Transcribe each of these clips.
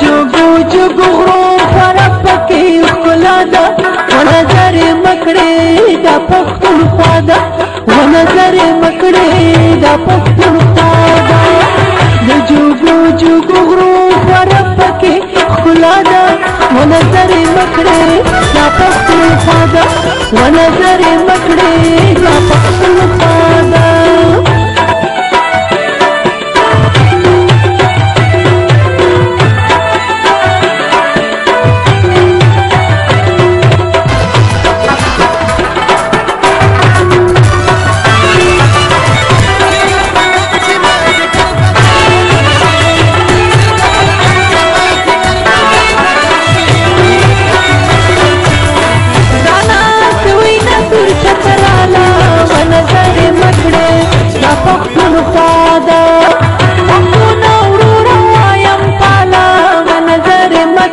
جګو جګو غرو خورا پکې ښکلا ده ونظر یې مکړې دا پښتونخوا ده ونظر یې مکړې دا پښتونخوا ده د جګو جګو غرو خورا پکې ښکلا ده ونظر یې مکړې دا پښتونخوا ده ونظر یې مکړې دا پښتونخوا ده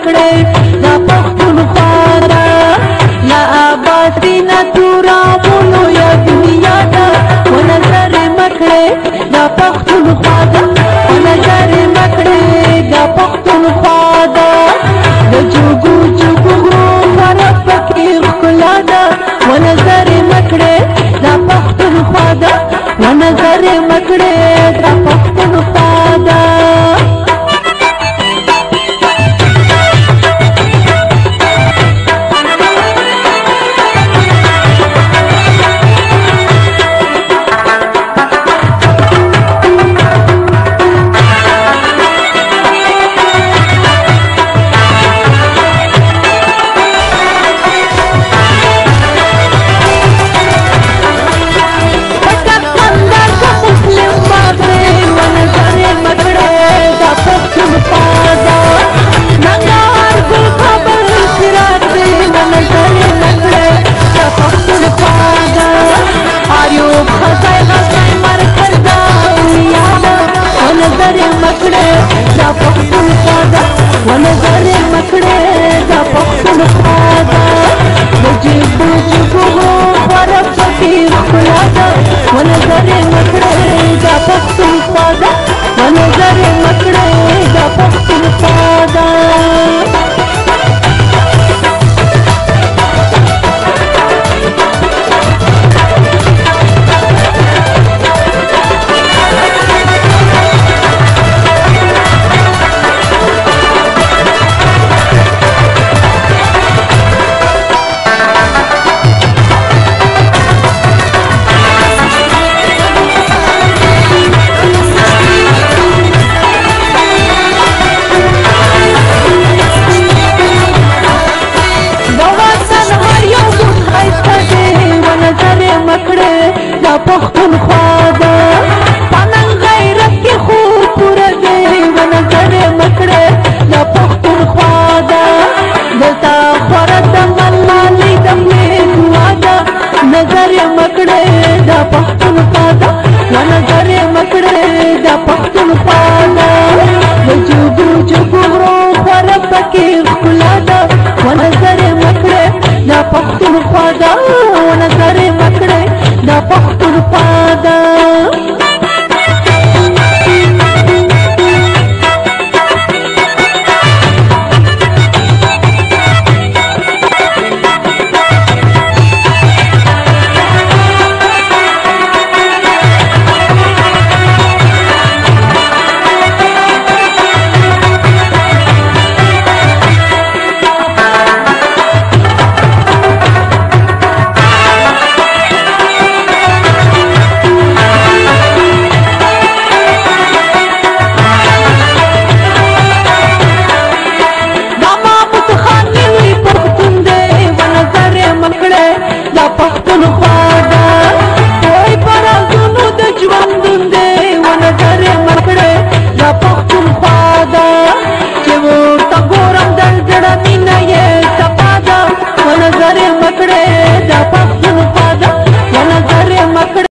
کړې یا پښتون خارا یا آباد سینا تورا مونو یا دنیا دا ونظر مکړې یا پښتون خارا ونظر مکړې یا پښتون خارا د جوګو جوګو غره پکې خلا دا ونظر مکړې یا پښتون خارا ونظر مکړې